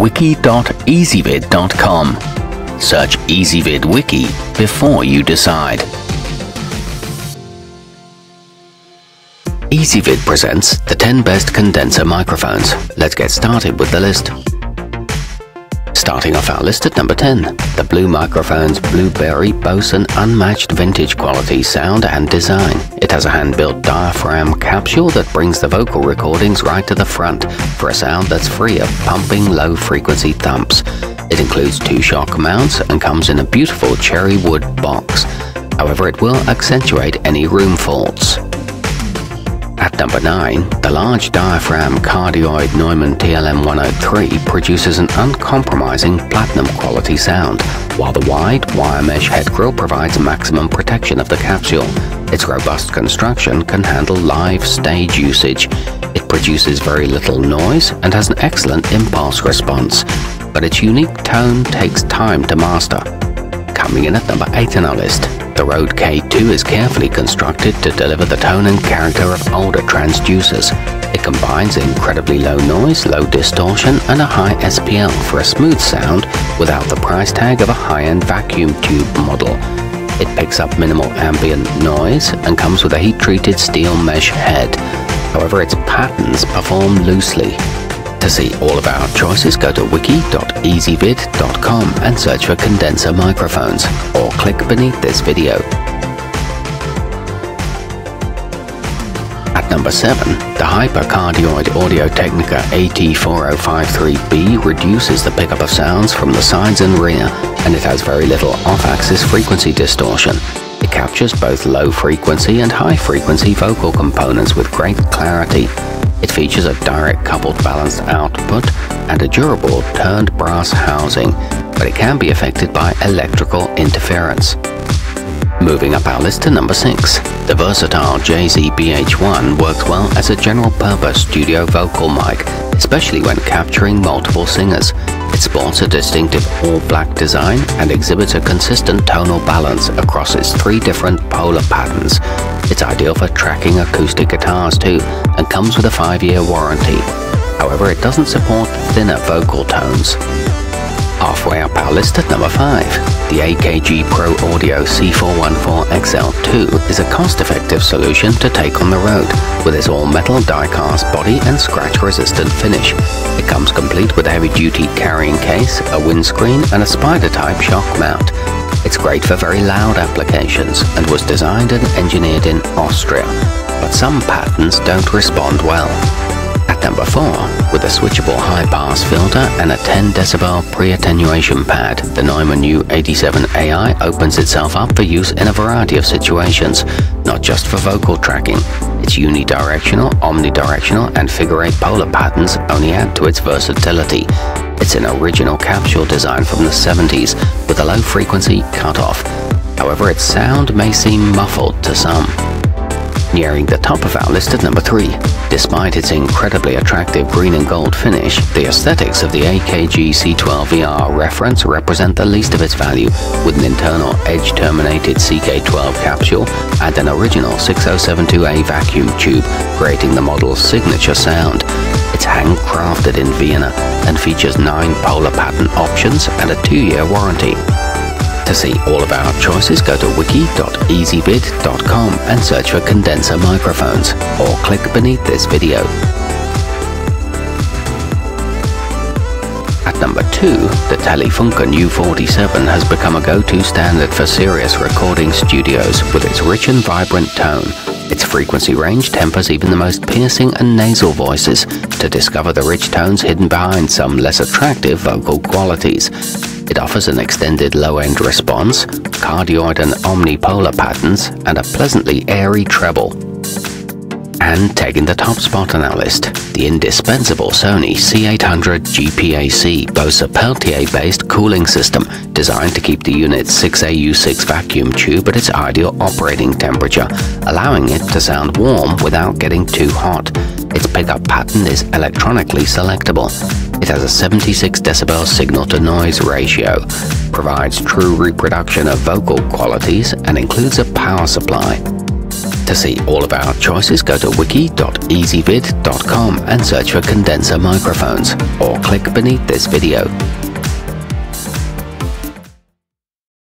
wiki.ezvid.com. Search Ezvid Wiki before you decide. Ezvid presents the 10 best condenser microphones. Let's get started with the list. Starting off our list at number 10, the Blue Microphones Blueberry boasts an unmatched vintage quality sound and design. It has a hand-built diaphragm capsule that brings the vocal recordings right to the front for a sound that's free of pumping low-frequency thumps. It includes two shock mounts and comes in a beautiful cherry wood box. However, it will accentuate any room faults. At number 9, the large diaphragm cardioid Neumann TLM103 produces an uncompromising platinum quality sound, while the wide wire mesh head grill provides maximum protection of the capsule. Its robust construction can handle live stage usage. It produces very little noise and has an excellent impulse response, but its unique tone takes time to master. Coming in at number 8 on our list, the Rode K2 is carefully constructed to deliver the tone and character of older transducers. It combines incredibly low noise, low distortion, and a high SPL for a smooth sound without the price tag of a high-end vacuum tube model. It picks up minimal ambient noise and comes with a heat-treated steel mesh head. However, its patterns perform loosely, to see all of our choices, go to wiki.ezvid.com and search for condenser microphones, click beneath this video. At number 7, the Hypercardioid Audio-Technica AT4053B reduces the pickup of sounds from the sides and rear, and it has very little off-axis frequency distortion. It captures both low-frequency and high-frequency vocal components with great clarity, it features a direct coupled balanced output and a durable turned brass housing, but it can be affected by electrical interference. Moving up our list to number 6, the versatile JZ BH1 works well as a general-purpose studio vocal mic, especially when capturing multiple singers. It sports a distinctive all-black design and exhibits a consistent tonal balance across its three different polar patterns. It's ideal for tracking acoustic guitars too, and comes with a 5-year warranty. However, it doesn't support thinner vocal tones. Halfway up our list at number 5, the AKG Pro Audio C414XL2 is a cost-effective solution to take on the road with its all-metal die-cast body and scratch-resistant finish. It comes complete with a heavy-duty carrying case, a windscreen and a spider-type shock mount. It's great for very loud applications and was designed and engineered in Austria, but some patterns don't respond well number 4, with a switchable high-pass filter and a 10 decibel pre-attenuation pad, the Neumann U87AI opens itself up for use in a variety of situations, not just for vocal tracking. Its unidirectional, omnidirectional, and figure-eight polar patterns only add to its versatility. It's an original capsule design from the 70s with a low-frequency cutoff. However, its sound may seem muffled to some. Nearing the top of our list at number 3. Despite its incredibly attractive green and gold finish, the aesthetics of the AKG C12VR reference represent the least of its value, with an internal edge-terminated CK12 capsule and an original 6072A vacuum tube, creating the model's signature sound. It's handcrafted in Vienna and features nine polar pattern options and a two-year warranty. To see all of our choices, go to wiki.ezvid.com and search for condenser microphones, or click beneath this video. At number 2, the Telefunken U47 has become a go-to standard for serious recording studios with its rich and vibrant tone. Its frequency range tempers even the most piercing and nasal voices to discover the rich tones hidden behind some less attractive vocal qualities. It offers an extended low-end response, cardioid and omnipolar patterns, and a pleasantly airy treble. And taking the top spot on our list, the indispensable Sony C800 GPAC boasts a Peltier-based cooling system designed to keep the unit's 6AU6 vacuum tube at its ideal operating temperature, allowing it to sound warm without getting too hot. Its pickup pattern is electronically selectable. It has a 76 decibel signal-to-noise ratio, provides true reproduction of vocal qualities, and includes a power supply. To see all of our choices, go to wiki.ezvid.com and search for condenser microphones, or click beneath this video.